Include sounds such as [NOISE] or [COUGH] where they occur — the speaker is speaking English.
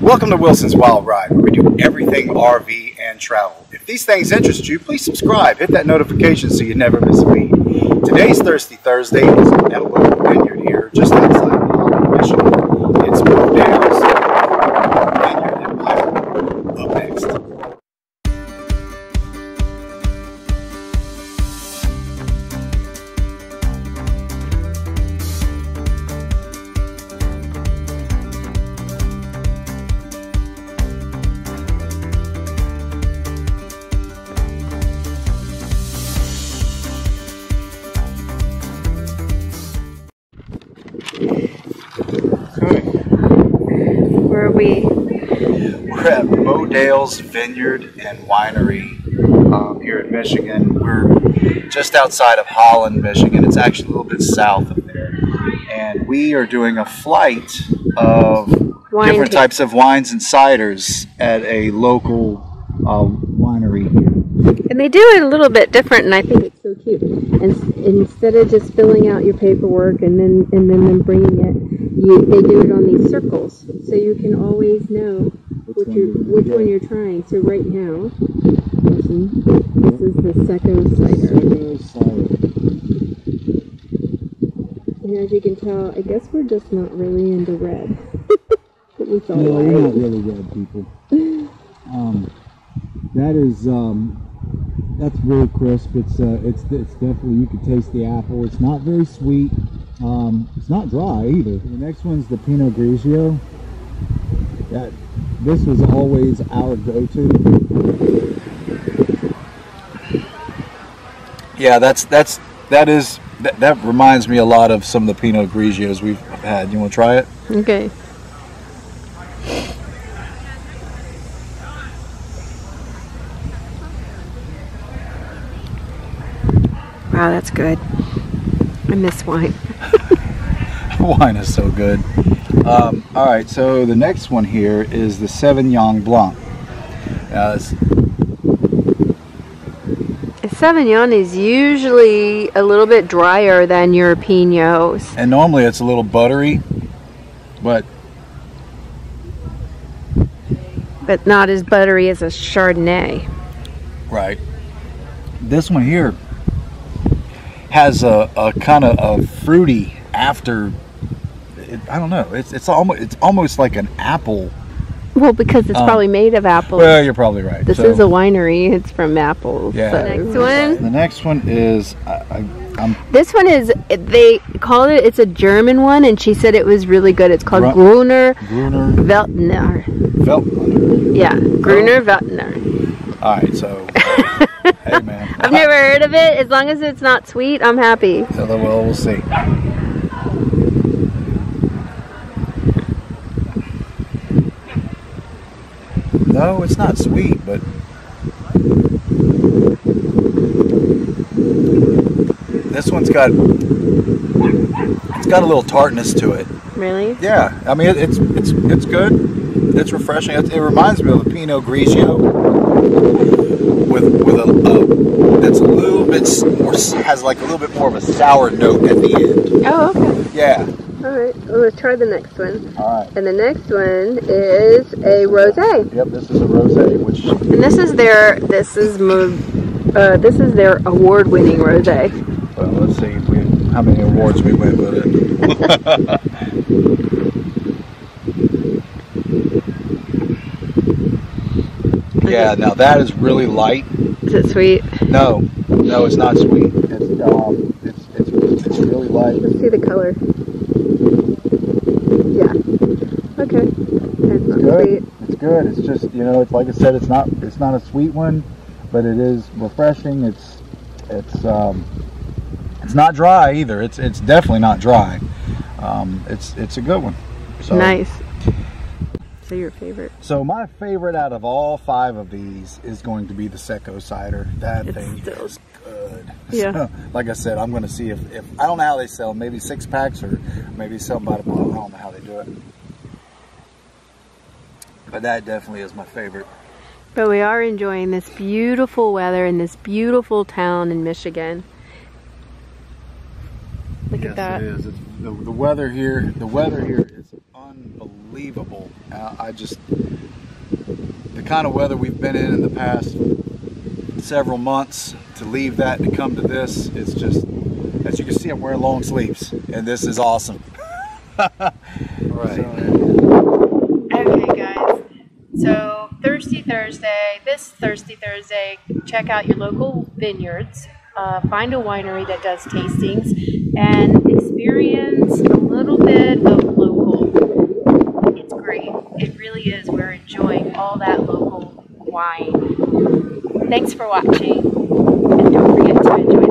Welcome to Wilson's Wild Ride, where we do everything RV and travel. If these things interest you, please subscribe. Hit that notification so you never miss a beat. Today's Thirsty Thursday is at we? We're at Modale's Vineyard and Winery um, here in Michigan. We're just outside of Holland, Michigan. It's actually a little bit south of there. And we are doing a flight of Wine different types of wines and ciders at a local uh, winery here. And they do it a little bit different, and I think And instead of just filling out your paperwork and then and then them bringing it, you they do it on these circles, so you can always know which you which one you're trying. So right now, listen, this is the Secco cider, and as you can tell, I guess we're just not really into red. At least all No, we're not really red people. Um, that is um, that's really crisp. It's uh, it's it's definitely you can taste the apple. It's not very sweet. Um, it's not dry either. The next one's the Pinot Grigio. That this was always our go-to. Yeah, that's that's that is that, that reminds me a lot of some of the Pinot Grigios we've had. You want to try it? Okay. Wow, that's good. I miss wine. [LAUGHS] Wine is so good. Um, all right, so the next one here is the Sauvignon Blanc. Uh, Sauvignon is usually a little bit drier than your Pinots. and normally it's a little buttery, but but not as buttery as a Chardonnay. right. This one here has a, a kind of a fruity after. It, I don't know. It's it's almost it's almost like an apple. Well, because it's Um, probably made of apples. Well, you're probably right. this So, is a winery. It's from apples. Yeah. So next one. The next one is I, I, I'm This one is they called it. It's a German one, and she said it was really good. It's called Ru- Gruner Gruner Veltner. Veltliner. Yeah, Gruner Veltner. All right, so [LAUGHS] hey man, [LAUGHS] I've never heard of it. As long as it's not sweet, I'm happy. So, well, we'll see. No, it's not sweet, but this one's got it's got a little tartness to it. Really? Yeah, I mean it, it's it's it's good. It's refreshing. It, it reminds me of a Pinot Grigio with with a, a that's a little bit more has like a little bit more of a sour note at the end. Oh, okay. Yeah. All right. Well, let's try the next one. All right. And the next one is a rosé. Yep. This is a rosé, which And this is their this is uh, this is their award-winning rosé. well, let's see if we how many awards we win with it. [LAUGHS] yeah. Now that is really light. Is it sweet? No, no, it's not sweet. It's um, it's it's, it's really light. Let's see the color. Yeah. Okay. That's not good. sweet. It's good. It's just you know, it's like I said, it's not it's not a sweet one, but it is refreshing. It's it's um, it's not dry either. It's it's definitely not dry. Um, it's it's a good one. So, Nice. So your favorite? So my favorite out of all five of these is going to be the Secco cider. That It's thing still- is good. Yeah. So, [LAUGHS] like I said, I'm going to see if, if I don't know how they sell. Maybe six packs or maybe sell by the bottle. I don't know how they do it. But that definitely is my favorite. But we are enjoying this beautiful weather in this beautiful town in Michigan. Look yes, at that. it is. It's, the, the weather here, the weather here is unbelievable. Uh, I just the kind of weather we've been in in the past several months to leave that to come to this, it's just as you can see, I'm wearing long sleeves, and this is awesome. [LAUGHS] right. Okay, guys. So Thirsty Thursday, this Thirsty Thursday, check out your local vineyards. Uh, find a winery that does tastings and experience a little bit of local. It's great. It really is. We're enjoying all that local wine. Thanks for watching, and don't forget to enjoy